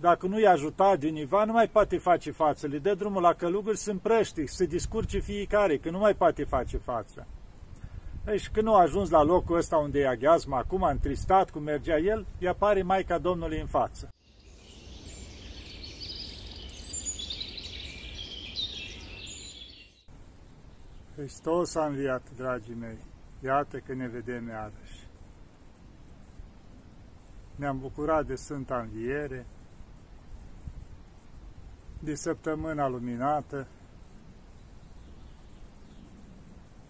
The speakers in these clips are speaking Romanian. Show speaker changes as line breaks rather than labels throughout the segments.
dacă nu-i ajuta din Iva, nu mai poate face față. Le dă drumul la călugări, se împrăști, se discurce fiecare, că nu mai poate face față. Ei, și când nu a ajuns la locul ăsta unde e aghiazma, acum întristat cum mergea el, îi apare Maica Domnului în față. Hristos a înviat, dragii mei. Iată că ne vedem iarăși. Ne-am bucurat de Sfânta Înviere, de săptămâna luminată,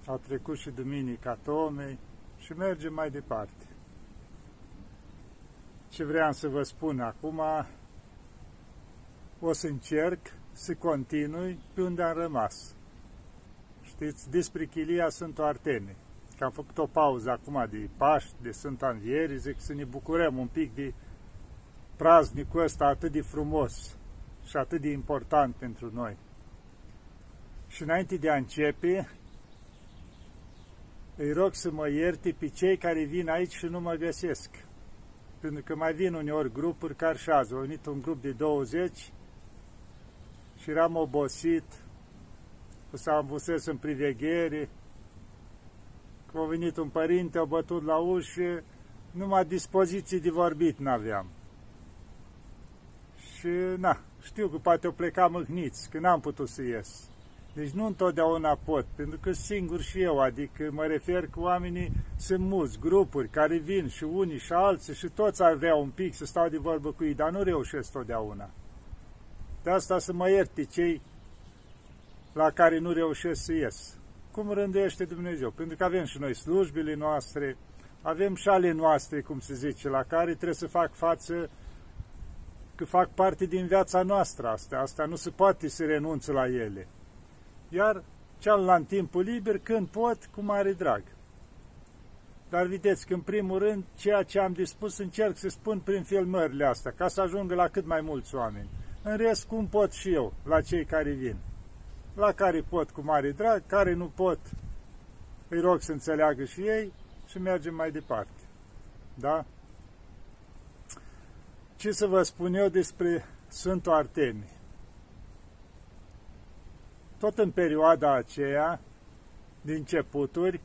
a trecut și Duminica Tomei și mergem mai departe. Ce vreau să vă spun acum, o să încerc să continui pe unde am rămas. Știți, despre Chilia Sfântul Arteme, că am făcut o pauză acum de Paști, de Sfânta Învieri, zic să ne bucurăm un pic de praznicul ăsta atât de frumos și atât de important pentru noi. Și înainte de a începe, îi rog să mă ierte pe cei care vin aici și nu mă găsesc. Pentru că mai vin uneori grupuri care și azi. A venit un grup de 20 și eram obosit, să am vusesc în priveghere, că a venit un părinte, a bătut la ușă, numai dispoziții de vorbit n-aveam. Și, na, știu că poate o pleca mâhniți, că n-am putut să ies. Deci nu întotdeauna pot, pentru că singur și eu, adică mă refer că oamenii sunt mulți, grupuri care vin și unii și alții și toți ar vrea un pic să stau de vorbă cu ei, dar nu reușesc totdeauna. De asta să mă ierte cei la care nu reușesc să ies. Cum rânduiește Dumnezeu? Pentru că avem și noi slujbile noastre, avem și ale noastre, cum se zice, la care trebuie să fac față că fac parte din viața noastră asta. Asta nu se poate să renunțe la ele. Iar cealaltă în timpul liber, când pot, cu mare drag. Dar vedeți că, în primul rând, ceea ce am dispus încerc să spun prin filmările astea, ca să ajungă la cât mai mulți oameni. În rest, cum pot și eu, la cei care vin. La care pot cu mare drag, care nu pot, îi rog să înțeleagă și ei și mergem mai departe. Da? Ce să vă spun eu despre Sfântul Artemie? Tot în perioada aceea, din începuturi,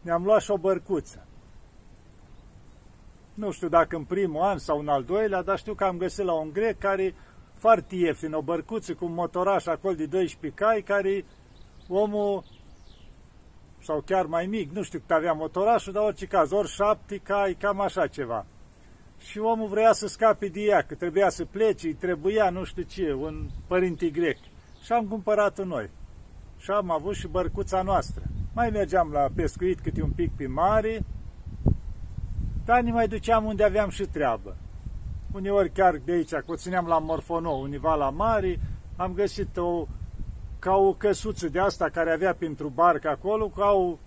ne-am luat și o bărcuță. Nu știu dacă în primul an sau în al doilea, dar știu că am găsit la un grec care foarte ieftin, o bărcuță cu un motoraș acolo de 12 cai, care omul, sau chiar mai mic, nu știu cât avea motorașul, dar orice caz, ori șapte cai, cam așa ceva și omul vrea să scape de ea, că trebuia să plece, îi trebuia nu știu ce, un părinte grec. Și am cumpărat-o noi. Și am avut și bărcuța noastră. Mai mergeam la pescuit câte un pic pe mare, dar ne mai duceam unde aveam și treabă. Uneori chiar de aici, că o țineam la Morfonou, univa la mare, am găsit o, ca o căsuță de asta care avea pentru barcă acolo, ca o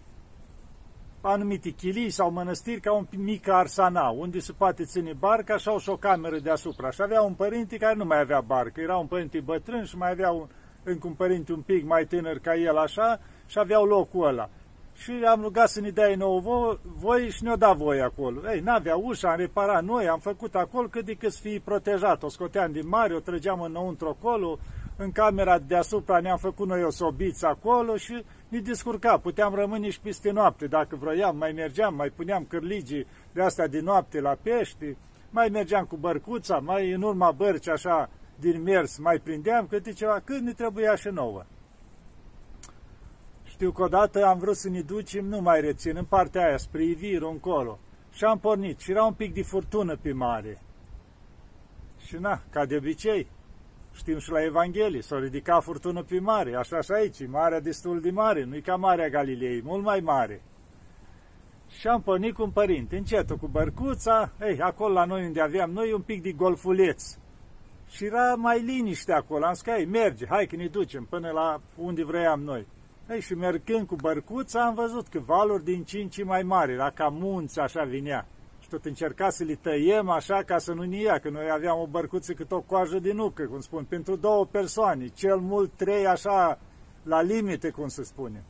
anumite chilii sau mănăstiri ca un mic arsana, unde se poate ține barca și au și o cameră deasupra. Și avea un părinte care nu mai avea barcă, era un părinte bătrân și mai avea un, încă un părinte un pic mai tânăr ca el așa și aveau locul ăla. Și am rugat să ne dea nouă vo voi și ne-o da voi acolo. Ei, n-avea ușa, am reparat noi, am făcut acolo cât de cât să fie protejat. O scoteam din mare, o trăgeam înăuntru acolo, în camera deasupra ne-am făcut noi o sobiță acolo și ne descurca, puteam rămâne și peste noapte, dacă vroiam, mai mergeam, mai puneam cârligii de astea din noapte la pești, mai mergeam cu bărcuța, mai în urma bărci așa din mers, mai prindeam câte ceva, cât ne trebuia și nouă. Știu că odată am vrut să ne ducem, nu mai rețin, în partea aia, spre Ivir, încolo. Și am pornit și era un pic de furtună pe mare. Și na, ca de obicei, Știm și la Evanghelie, s-a ridicat furtună pe mare, așa și aici, marea destul de mare, nu-i ca Marea Galilei, mult mai mare. Și am pornit cu un părinte, încetul cu bărcuța, ei, acolo la noi unde aveam noi un pic de golfuleț. Și era mai liniște acolo, am zis că, ei, merge, hai că ne ducem până la unde vroiam noi. Ei, și mergând cu bărcuța am văzut că valuri din cinci mai mari, era ca munți, așa vinea tot încerca să le tăiem așa ca să nu ne ia, că noi aveam o bărcuță cât o coajă de nucă, cum spun, pentru două persoane, cel mult trei așa la limite, cum se spune.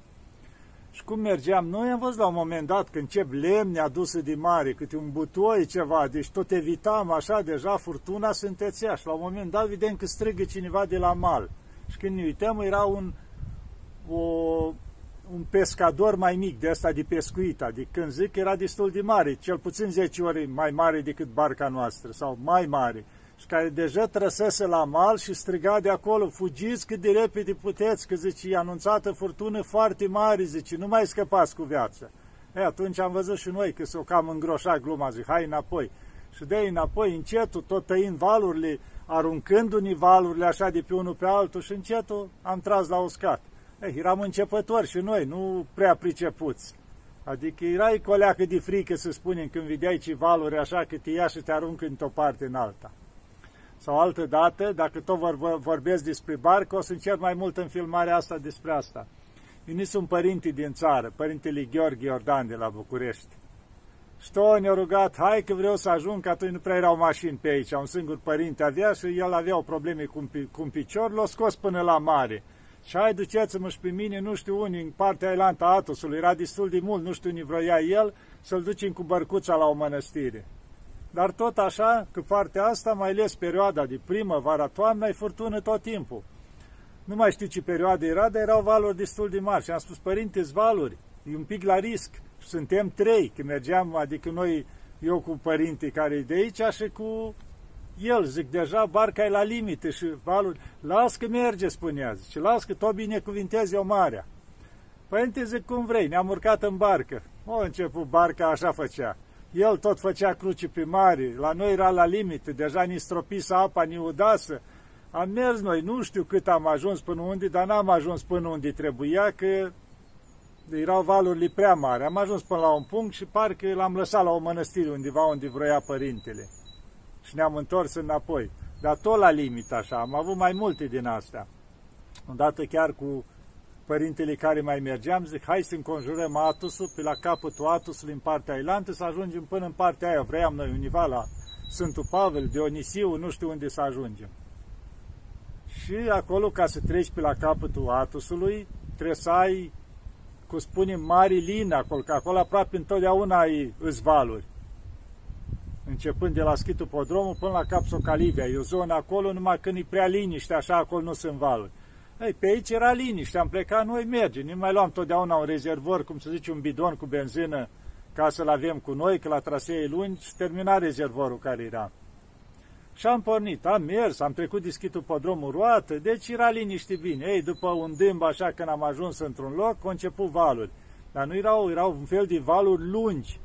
Și cum mergeam noi, am văzut la un moment dat că încep lemne aduse de mare, câte un butoi, ceva, deci tot evitam așa, deja furtuna se întețea și la un moment dat vedem că strigă cineva de la mal. Și când ne uităm, era un, o, un pescador mai mic de asta de pescuit, adică când zic era destul de mare, cel puțin 10 ori mai mare decât barca noastră, sau mai mare și care deja trăsese la mal și striga de acolo, fugiți cât de repede puteți, că zice, e anunțată furtună foarte mare, zice, nu mai scăpați cu viața. E, atunci am văzut și noi că s-o cam îngroșa gluma, zic, hai înapoi. Și de înapoi, încetul, tot tăind valurile, aruncându-ne valurile așa de pe unul pe altul și încetul am tras la uscat. E, eram începători și noi, nu prea pricepuți. Adică erai coleacă de frică, să spunem, când vedeai ce valuri așa, că te ia și te aruncă într-o parte în alta sau altă dată, dacă tot vorbesc despre barcă, o să încerc mai mult în filmarea asta despre asta. Eu sunt părinte din țară, părintele Gheorghe Iordan de la București. Și tot ne-a rugat, hai că vreau să ajung, că atunci nu prea erau mașini pe aici, un singur părinte avea și el avea o probleme cu, cu un picior, l-a scos până la mare. Și hai, duceți-mă și pe mine, nu știu unii, în partea ailantă Atosului, era destul de mult, nu știu unde vroia el, să-l ducem cu bărcuța la o mănăstire. Dar tot așa, că partea asta, mai ales perioada de primăvara, toamnă, e furtună tot timpul. Nu mai știu ce perioadă era, dar erau valuri destul de mari. Și am spus, părinte, valuri, e un pic la risc. Suntem trei, că mergeam, adică noi, eu cu părinte care e de aici și cu el, zic, deja barca e la limite și valuri, las că merge, spunea, și las că tot binecuvintezi o marea. Părinte, zic, cum vrei, ne-am urcat în barcă. O, început barca, așa făcea. El tot făcea cruci pe mare, la noi era la limite, deja ni stropise apa, ni udasă. Am mers noi, nu știu cât am ajuns până unde, dar n-am ajuns până unde trebuia, că erau valurile prea mari. Am ajuns până la un punct și parcă l-am lăsat la o mănăstire undeva unde vroia părintele. Și ne-am întors înapoi. Dar tot la limită așa, am avut mai multe din astea. Odată chiar cu părintele care mai mergeam, zic, hai să înconjurăm Atusul, pe la capătul Atusului în partea ailantă, să ajungem până în partea aia. Vreau noi undeva la Sfântul Pavel, Dionisiu, nu știu unde să ajungem. Și acolo, ca să treci pe la capătul Atusului, trebuie să ai, cum spunem, mari linii acolo, că acolo aproape întotdeauna ai îzvaluri. Începând de la schitul podromul până la capsul Calivia. E o zonă acolo, numai când e prea liniște, așa, acolo nu sunt valuri. Ei, pe aici era liniște, am plecat, noi mergem, nu mai luam totdeauna un rezervor, cum să zice, un bidon cu benzină, ca să-l avem cu noi, că la trasee lungi și termina rezervorul care era. Și am pornit, am mers, am trecut dischitul pe drumul roată, deci era liniște bine. Ei, după un dâmb așa, când am ajuns într-un loc, au început valuri. Dar nu erau, erau un fel de valuri lungi,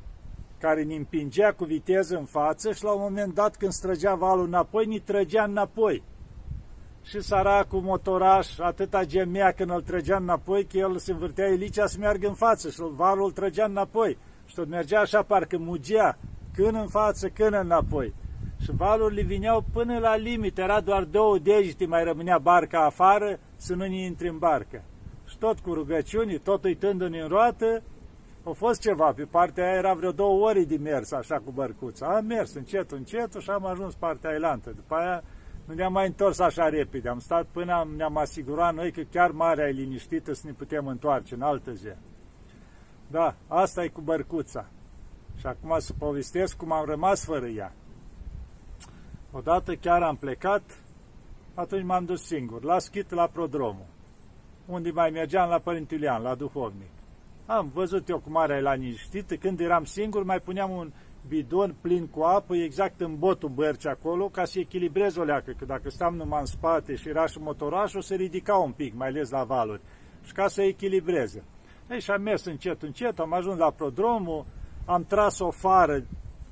care ne împingea cu viteză în față și la un moment dat, când străgea valul înapoi, ne trăgea înapoi și săracul motoraș atâta gemea când îl trăgea înapoi, că el se învârtea elicea să meargă în față și valul îl trăgea înapoi. Și tot mergea așa, parcă mugea, când în față, când înapoi. Și valurile vineau până la limite, era doar două degete, mai rămânea barca afară, să nu ne intri în barcă. Și tot cu rugăciuni, tot uitându-ne în roată, a fost ceva, pe partea aia era vreo două ore de mers, așa cu bărcuța. Am mers încet, încet și am ajuns partea ailantă. După aia nu ne-am mai întors așa repede. Am stat până ne-am asigurat noi că chiar marea e liniștită să ne putem întoarce în altă zi. Da, asta e cu bărcuța. Și acum să povestesc cum am rămas fără ea. Odată chiar am plecat, atunci m-am dus singur, la schit la prodromul, unde mai mergeam la Părintele Ian, la duhovnic. Am văzut eu cum are la liniștită, când eram singur mai puneam un bidon plin cu apă exact în botul bărci acolo ca să echilibreze o leacă, că dacă stam numai în spate și era și motorașul, se ridica un pic, mai ales la valuri, și ca să echilibreze. Ei, și am mers încet, încet, am ajuns la prodromul, am tras o fară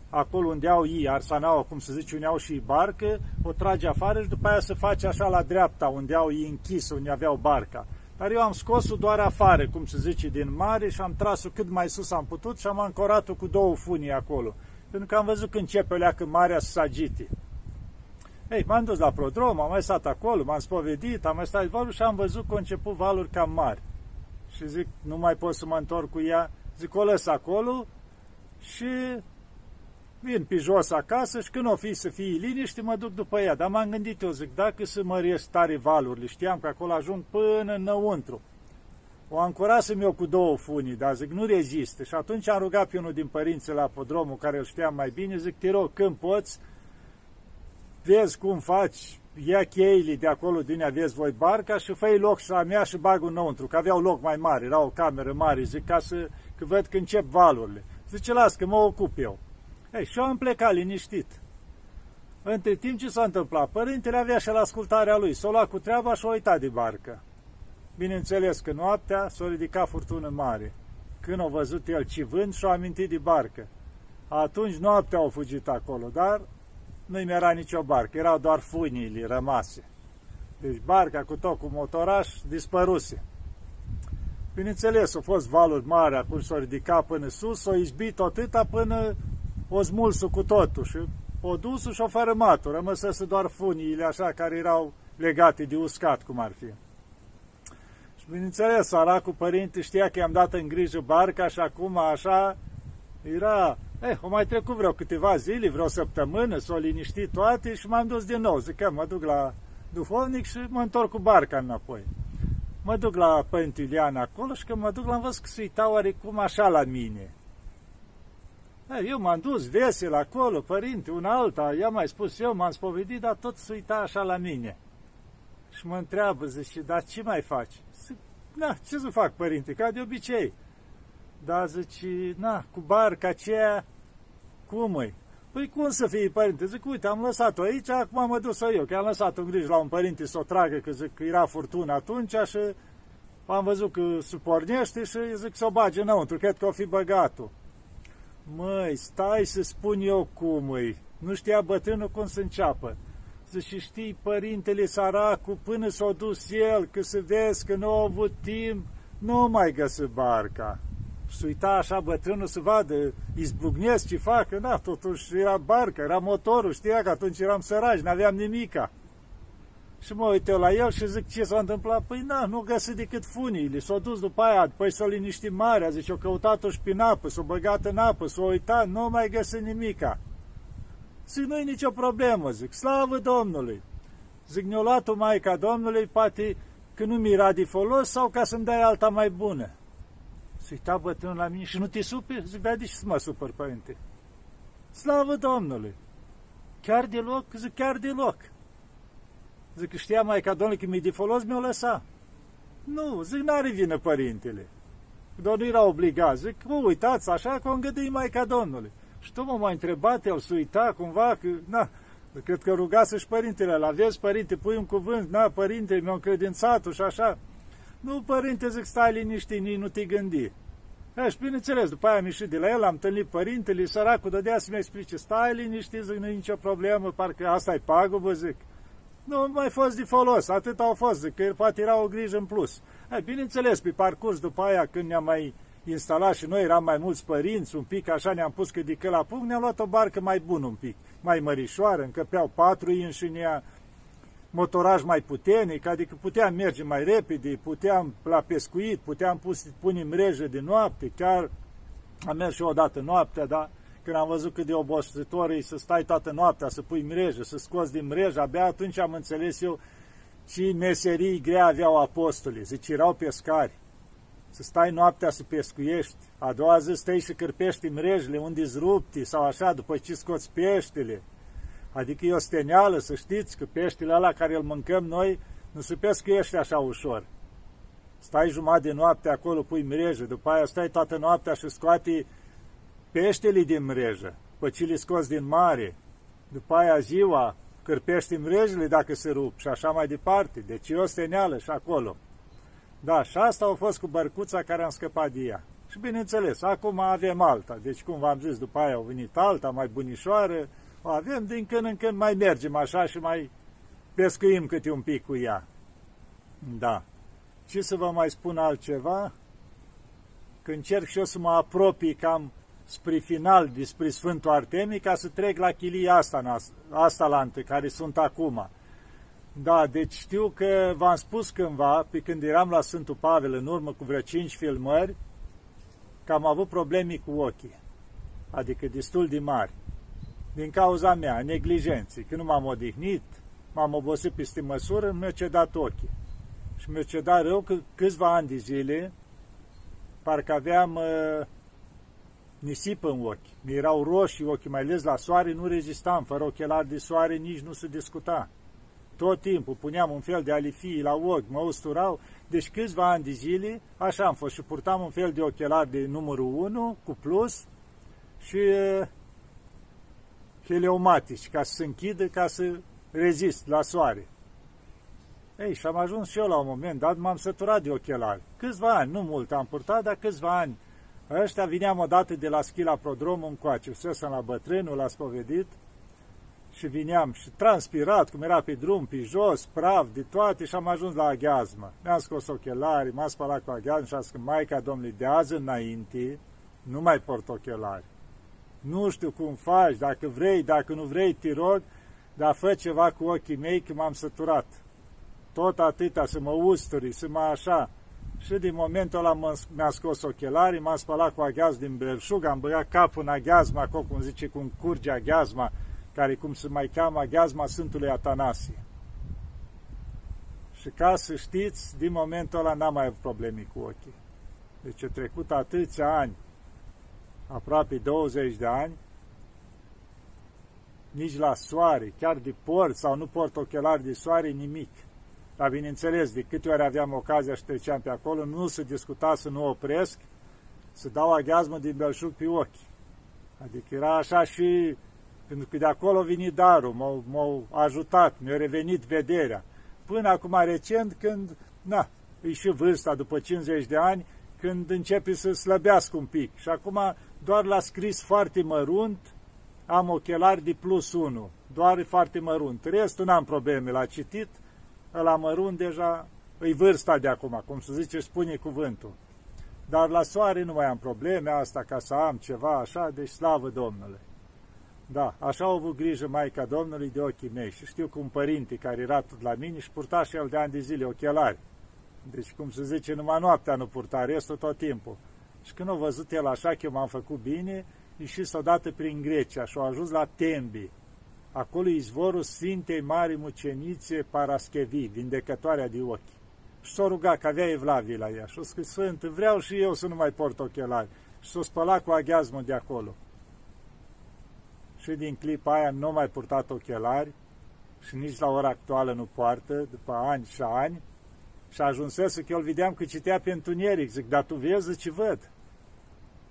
acolo unde au ei, arsanaua, cum să zice, unde au și barcă, o trage afară și după aia se face așa la dreapta, unde au ei închis, unde aveau barca. Dar eu am scos-o doar afară, cum se zice, din mare și am tras-o cât mai sus am putut și am ancorat-o cu două funii acolo. Pentru că am văzut că începe o leacă marea să agite. Ei, m-am dus la prodrom, am mai stat acolo, m-am spovedit, am mai stat valul și am văzut că a început valuri cam mari. Și zic, nu mai pot să mă întorc cu ea. Zic, o lăs acolo și vin pe jos acasă și când o fi să fie liniște, mă duc după ea. Dar m-am gândit eu, zic, dacă să măresc tare valurile, știam că acolo ajung până înăuntru. O ancorasem eu cu două funii, dar zic, nu rezistă. Și atunci am rugat pe unul din părinții la podromul, care îl știam mai bine, zic, te rog, când poți, vezi cum faci, ia cheile de acolo din ea, vezi voi barca și fă loc și la mea și bag înăuntru, că aveau loc mai mare, era o cameră mare, zic, ca să că văd că încep valurile. Zice, las că mă ocup eu. Ei, și eu am plecat liniștit. Între timp ce s-a întâmplat, părintele avea și la ascultarea lui, s-a luat cu treaba și a uitat de barcă. Bineînțeles că noaptea s-a ridicat furtună mare. Când a văzut el civând și-a amintit de barcă. Atunci noaptea au fugit acolo, dar nu-i era nicio barcă, erau doar funiile rămase. Deci barca cu tot cu motoraș dispăruse. Bineînțeles, au fost valuri mari, acum s-au ridicat până sus, s-au izbit atâta până o smulsul cu totul și o dus și o fărâmat rămăsese doar funiile așa care erau legate de uscat, cum ar fi. Și bineînțeles, cu părinte știa că i-am dat în grijă barca și acum așa era Eh, o mai trecut vreo câteva zile, vreo săptămână, s-o liniștit toate și m-am dus din nou. Zic că mă duc la duhovnic și mă întorc cu barca înapoi. Mă duc la Părinte Iulian acolo și că mă duc la văzut că se uita oarecum așa la mine. Eh, eu m-am dus vesel acolo, părinte, una alta, i-am mai spus eu, m-am spovedit, dar tot se uita așa la mine. Și mă întreabă, zice, dar ce mai faci? Zic, na, ce să fac, părinte, ca de obicei. Dar zice, na, cu barca aceea cum e? Păi cum să fie părinte? Zic, uite, am lăsat-o aici, acum mă duc să eu, că am lăsat-o în grijă la un părinte să o tragă, că zic că era furtună atunci și am văzut că se pornește și zic să o bage înăuntru, cred că o fi băgat-o. Măi, stai să spun eu cum e. Nu știa bătrânul cum să înceapă. Zice, știi, părintele săracu, până s-a dus el, că să vezi că nu a avut timp, nu mai găsă barca și uita așa bătrânul să vadă, izbucnesc ce fac, că da, totuși era barca, era motorul, știa că atunci eram săraci, n-aveam nimica. Și mă uit eu la el și zic ce s-a întâmplat. Păi na, nu găsi decât funiile. S-a dus după aia, păi s-a liniștit marea, zice, o căutat-o și prin apă, s-a băgat în apă, s-a uitat, nu mai găsi nimica. Zic, nu-i nicio problemă, zic, slavă Domnului. Zic, ne-o luat Maica Domnului, poate că nu mi-era de folos sau ca să-mi dai alta mai bună. Se uita bătrânul la mine și nu te superi? Zic, da, de ce să mă supăr, părinte? Slavă Domnului! Chiar deloc? Zic, chiar deloc. Zic, că știa mai ca Domnului că mi-e de folos, mi-o lăsa. Nu, zic, n-are vină părintele. Doar nu era obligat. Zic, vă uitați așa că o îngădui ca Domnului. Și tu m-a mai întrebat, el să uita cumva, că, na, cred că rugase și părintele, la vezi, părinte, pui un cuvânt, na, părinte, mi-a încredințat și așa. Nu, părinte, zic, stai liniștit, nici nu te gândi. E, și bineînțeles, după aia am ieșit de la el, am întâlnit părintele, săracul dădea să-mi explice, stai liniștit, zic, nu e nicio problemă, parcă asta e pagubă, zic. Nu mai fost de folos, atât au fost, zic, că poate era o grijă în plus. E, bineînțeles, pe parcurs după aia, când ne-am mai instalat și noi eram mai mulți părinți, un pic așa ne-am pus cât de la punct, ne-am luat o barcă mai bună un pic, mai mărișoară, încăpeau patru inși în ea, motoraj mai puternic, adică puteam merge mai repede, puteam la pescuit, puteam pus, pune mrejă de noapte, chiar am mers și o dată noaptea, da? Când am văzut cât de obositor e să stai toată noaptea, să pui mrejă, să scoți din mrejă, abia atunci am înțeles eu ce meserii grea aveau apostolii, zice, erau pescari. Să stai noaptea să pescuiești, a doua zi stai și cârpești mrejele unde rupti sau așa, după ce scoți peștele, Adică e o steneală, să știți, că peștele ăla care îl mâncăm noi nu se pescuiește așa ușor. Stai jumătate de noapte acolo, pui mrejă, după aia stai toată noaptea și scoate peștele din mrejă, pe ce le scoți din mare. După aia ziua cârpești mrejele dacă se rup și așa mai departe. Deci e o steneală și acolo. Da, și asta a fost cu bărcuța care am scăpat de ea. Și bineînțeles, acum avem alta. Deci, cum v-am zis, după aia au venit alta, mai bunișoară, o avem din când în când, mai mergem așa și mai pescuim câte un pic cu ea. Da. Ce să vă mai spun altceva? Că încerc și eu să mă apropii cam spre final despre Sfântul Artemii ca să trec la chilia asta, asta la întâi, care sunt acum. Da, deci știu că v-am spus cândva, pe când eram la Sfântul Pavel, în urmă cu vreo cinci filmări, că am avut probleme cu ochii, adică destul de mari din cauza mea, neglijenții, că nu m-am odihnit, m-am obosit peste măsură, mi-a cedat ochii. Și mi-a cedat rău că câțiva ani de zile parcă aveam uh, nisip în ochi. Mi erau roșii ochii, mai ales la soare, nu rezistam. Fără ochelari de soare nici nu se discuta. Tot timpul puneam un fel de alifii la ochi, mă usturau. Deci câțiva ani de zile, așa am fost și purtam un fel de ochelari de numărul 1 cu plus și uh, heleumatici, ca să se închidă, ca să rezist la soare. Ei, și am ajuns și eu la un moment dat, m-am săturat de ochelari. Câțiva ani, nu mult am purtat, dar câțiva ani. Ăștia vineam odată de la Schila Prodrom încoace, susesem la bătrânul, l-a spovedit și vineam și transpirat, cum era pe drum, pe jos, praf, de toate și am ajuns la aghiazmă. Mi-am scos ochelari, m-am spălat cu aghiazmă și am zis Maica Domnului, de azi înainte nu mai port ochelari. Nu știu cum faci, dacă vrei, dacă nu vrei, te rog, dar fă ceva cu ochii mei că m-am săturat. Tot atâta, să mă usturi, să mă așa. Și din momentul ăla mi-a scos ochelarii, m-a spălat cu aghiaz din belșug, am băgat capul în aghiazma, acolo cum zice, cum curge aghiazma, care cum se mai cheamă aghiazma Sfântului Atanasie. Și ca să știți, din momentul ăla n-am mai avut probleme cu ochii. Deci a trecut atâția ani, aproape 20 de ani, nici la soare, chiar de port sau nu port ochelari de soare, nimic. Dar bineînțeles, de câte ori aveam ocazia și treceam pe acolo, nu se discuta să nu opresc, să dau aghiazmă din belșug pe ochi. Adică era așa și, pentru că de acolo vine darul, m-au ajutat, mi-a revenit vederea. Până acum recent, când, na, e și vârsta după 50 de ani, când începe să slăbească un pic. Și acum doar l-a scris foarte mărunt, am ochelari de plus 1, doar foarte mărunt. Restul n-am probleme, l-a citit, la mărunt deja îi vârsta de acum, cum se zice, spune cuvântul. Dar la soare nu mai am probleme, asta ca să am ceva așa, deci slavă Domnului. Da, așa au avut grijă Maica Domnului de ochii mei și știu că un părinte care era tot la mine și purta și el de ani de zile ochelari. Deci, cum se zice, numai noaptea nu purta, restul tot timpul. Și când a văzut el așa că eu m-am făcut bine, și s-a dat prin Grecia și a ajuns la Tembi. Acolo izvorul Sfintei Mari Mucenițe Paraschevi, vindecătoarea de ochi. Și s-a rugat că avea evlavii la ea și a scris, Sfânt, vreau și eu să nu mai port ochelari. Și s-a spălat cu aghiazmul de acolo. Și din clipa aia nu mai purtat ochelari și nici la ora actuală nu poartă, după ani și ani. Și ajunsese că eu îl vedeam că citea pe întuneric. Zic, dar tu vezi, ce văd.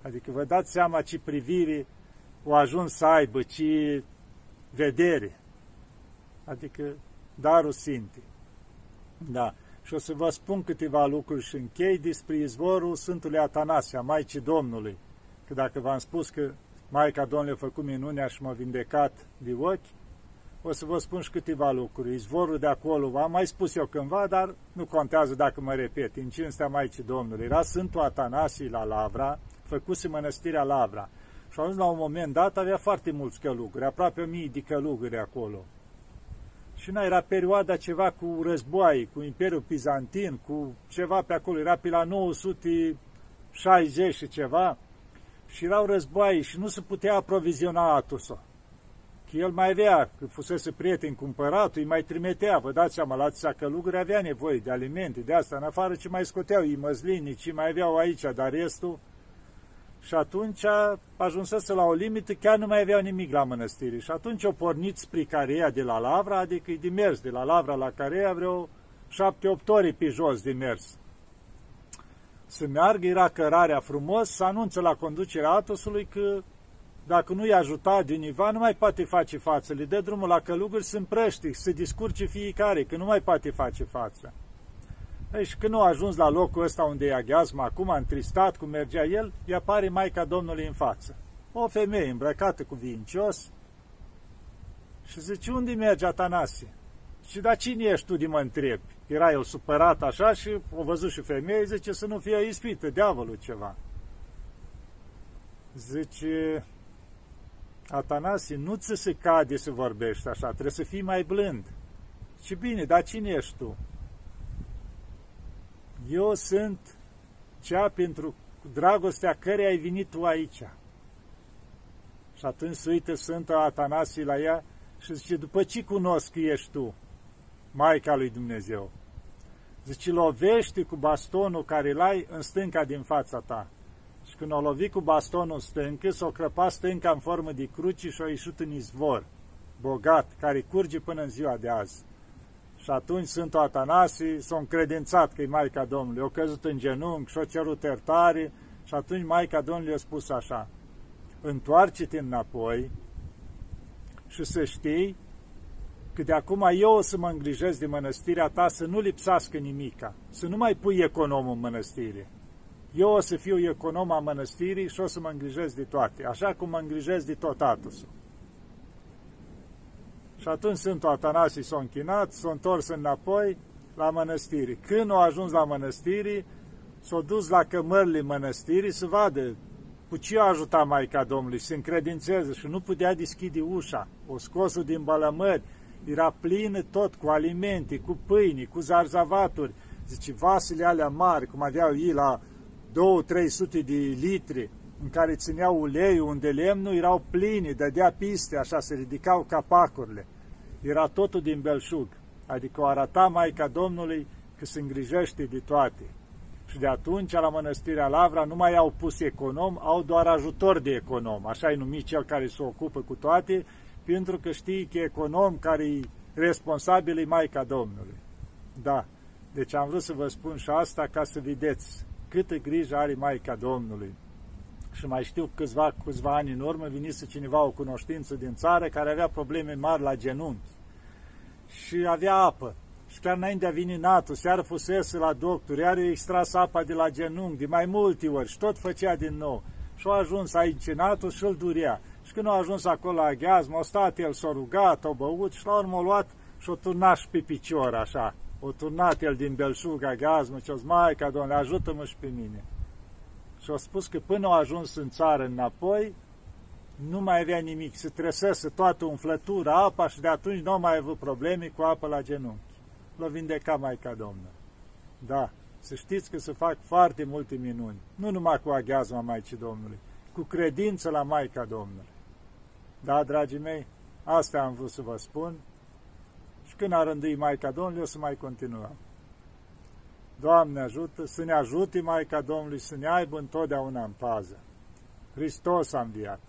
Adică vă dați seama ce privire o ajuns să aibă, ce vedere. Adică darul Sfintei. Da. Și o să vă spun câteva lucruri și închei despre izvorul Sfântului Atanasia, Maicii Domnului. Că dacă v-am spus că Maica Domnului a făcut minunea și m-a vindecat de ochi, o să vă spun și câteva lucruri. Izvorul de acolo, v-am mai spus eu cândva, dar nu contează dacă mă repet, în cinstea Maicii Domnului. Era Sfântul Atanasie la Lavra, făcuse mănăstirea Lavra. Și ajuns la un moment dat avea foarte mulți călugări, aproape o mii de călugări acolo. Și nu era perioada ceva cu război, cu Imperiul Bizantin, cu ceva pe acolo, era pe la 960 și ceva, și erau război și nu se putea aproviziona Atusul. Că el mai avea, că fusese prieten cu împăratul, îi mai trimitea, vă dați seama, la atâția călugări avea nevoie de alimente, de asta, în afară ce mai scoteau ei măslinii, ce mai aveau aici, dar restul și atunci ajunsese la o limită, chiar nu mai aveau nimic la mănăstire. Și atunci o pornit spre Carea de la Lavra, adică e de mers de la Lavra la Carea vreo șapte-opt ore pe jos de mers. Să meargă, era cărarea frumos, să anunță la conducerea Atosului că dacă nu-i ajuta de univa, nu mai poate face față. Le dă drumul la călugări să împrăști, să discurce fiecare, că nu mai poate face față. Ei, și când a ajuns la locul ăsta unde e aghiazma, acum întristat cum mergea el, îi apare Maica Domnului în față. O femeie îmbrăcată cu vincios și zice, unde merge Atanasie? Și da cine ești tu de mă întrebi? Era el supărat așa și o văzut și femeie, zice să nu fie ispită, diavolul ceva. Zice, Atanasie, nu ți se cade să vorbești așa, trebuie să fii mai blând. Și bine, dar cine ești tu? Eu sunt cea pentru dragostea care ai venit tu aici. Și atunci se uită Sfântul Atanasie la ea și zice, după ce cunosc că ești tu, Maica lui Dumnezeu? Zice, lovește cu bastonul care îl ai în stânca din fața ta. Și când o lovi cu bastonul stâncă, s-o crăpa stânca în formă de cruci și o ieșit în izvor, bogat, care curge până în ziua de azi. Și atunci Sfântul Atanasie s-a încredințat că e Maica Domnului. O căzut în genunchi și-o cerut iertare și atunci Maica Domnului a spus așa, întoarce-te înapoi și să știi că de acum eu o să mă îngrijesc de mănăstirea ta să nu lipsească nimica, să nu mai pui econom în mănăstire. Eu o să fiu econom a mănăstirii și o să mă îngrijesc de toate, așa cum mă îngrijesc de tot atusul. Și atunci Sfântul Atanasie s-a închinat, s-a întors înapoi la mănăstiri. Când a ajuns la mănăstiri, s-a dus la cămările mănăstirii să vadă cu ce a ajutat Maica Domnului, să încredințeze și nu putea deschide ușa. O scos din balămări, era plină tot cu alimente, cu pâini, cu zarzavaturi. Zice, vasele alea mari, cum aveau ei la 2-300 de litri, în care țineau uleiul, unde lemnul, erau plini, dădea piste, așa se ridicau capacurile. Era totul din belșug, adică o arata Maica Domnului că se îngrijește de toate. Și de atunci, la Mănăstirea Lavra, nu mai au pus econom, au doar ajutor de econom, așa e numit cel care se ocupă cu toate, pentru că știi că econom care e responsabil e Maica Domnului. Da, deci am vrut să vă spun și asta ca să vedeți câtă grijă are Maica Domnului. Și mai știu câțiva, câțiva ani în urmă venise cineva o cunoștință din țară care avea probleme mari la genunchi și avea apă. Și chiar înainte a venit natul, seară fusese la doctor, iar extras apa de la genunchi de mai multe ori și tot făcea din nou. Și a ajuns aici în natul și îl durea. Și când a ajuns acolo la gheazmă, a stat el, s-a rugat, a băut și la urmă a luat și o turnat și pe picior, așa. O turnat el din belșuga gheazmă și o zis, Maica, Doamne, ajută-mă și pe mine. Și a spus că până a ajuns în țară înapoi, nu mai avea nimic, se tresese toată umflătura, apa și de atunci nu a mai avut probleme cu apă la genunchi. L-a vindecat Maica Domnului. Da, să știți că se fac foarte multe minuni, nu numai cu aghiazma Maicii Domnului, cu credință la Maica Domnului. Da, dragii mei, asta am vrut să vă spun și când a rândui Maica Domnului o să mai continuăm. Doamne ajută, să ne ajute Maica Domnului să ne aibă întotdeauna în pază. Hristos a înviat.